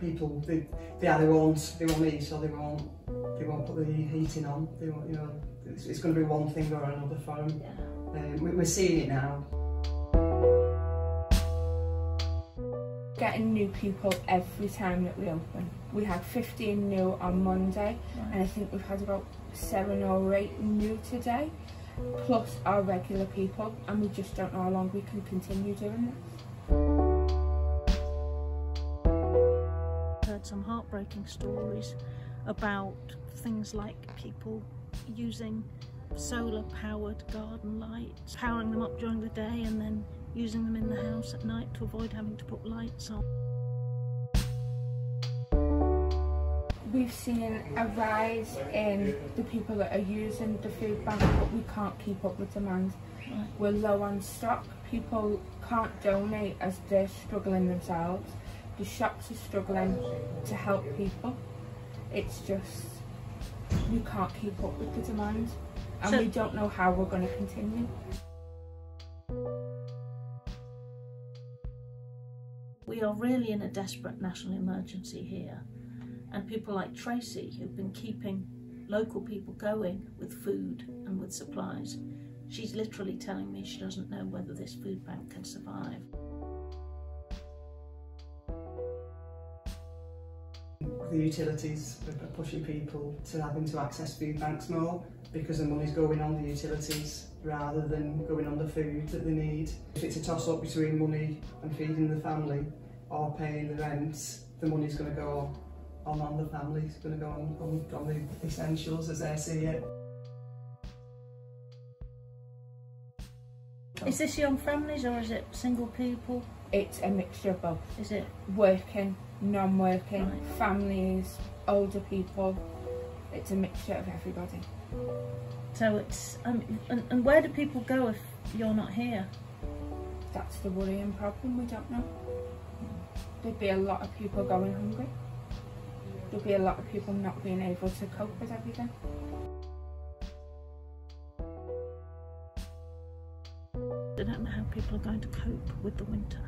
people they, they either won't they won't eat or they won't they won't put the heating on. They won't, you know, it's, it's going to be one thing or another for them. Yeah. Um, we, we're seeing it now. Getting new people every time that we open. We had 15 new on Monday, Right. and I think we've had about seven or eight new today, plus our regular people, and we just don't know how long we can continue doing this. Heard some heartbreaking stories about things like people using solar powered garden lights, powering them up during the day and then using them in the house at night to avoid having to put lights on. We've seen a rise in the people that are using the food bank, but we can't keep up with demand. Right. We're low on stock. People can't donate as they're struggling themselves. The shops are struggling to help people. It's just you can't keep up with the demand, and So- we don't know how we're going to continue. We are really in a desperate national emergency here, and people like Tracy, who've been keeping local people going with food and with supplies, she's literally telling me she doesn't know whether this food bank can survive. the utilities are pushing people to having to access food banks more because the money's going on the utilities rather than going on the food that they need. If it's a toss up between money and feeding the family or paying the rent, the money's going to go on on the family, it's going to go on, on, on the essentials as they see it. Is this young families or is it single people? It's a mixture of both. Is it Working, non-working, Right. families, older people. It's a mixture of everybody. so? It's um, and, and where do people go if you're not here? That's the worrying problem, we don't know. There'd be a lot of people going hungry. There'd be a lot of people not being able to cope with everything. Don't know how people are going to cope with the winter.